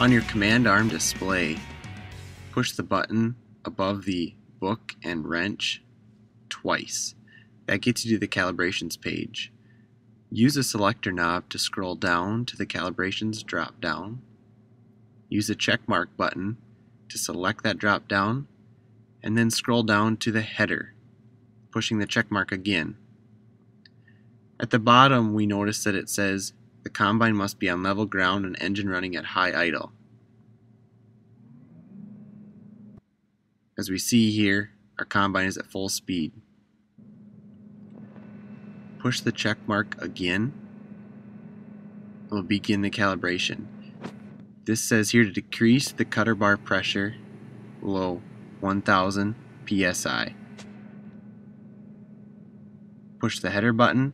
On your command arm display, push the button above the book and wrench twice. That gets you to the calibrations page. Use the selector knob to scroll down to the calibrations drop down. Use the check mark button to select that drop down and then scroll down to the header, pushing the check mark again. At the bottom we notice that it says the combine must be on level ground and engine running at high idle. As we see here, our combine is at full speed push the check mark again, We'll begin the calibration. This says here to decrease the cutter bar pressure below 1000 psi. Push the header button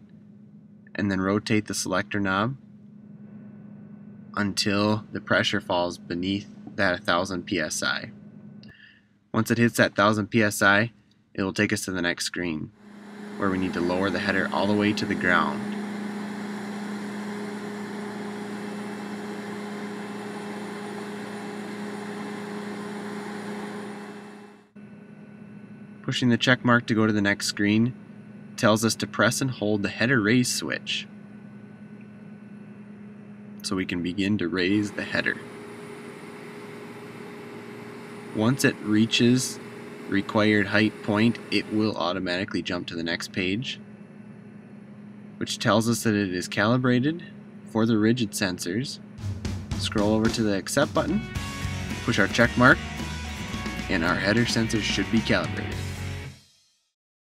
and then rotate the selector knob until the pressure falls beneath that 1000 psi. Once it hits that 1000 psi, it will take us to the next screen where we need to lower the header all the way to the ground. Pushing the check mark to go to the next screen tells us to press and hold the header raise switch so we can begin to raise the header. Once it reaches required height point, it will automatically jump to the next page, which tells us that it is calibrated for the rigid sensors. Scroll over to the accept button, push our check mark, and our header sensors should be calibrated.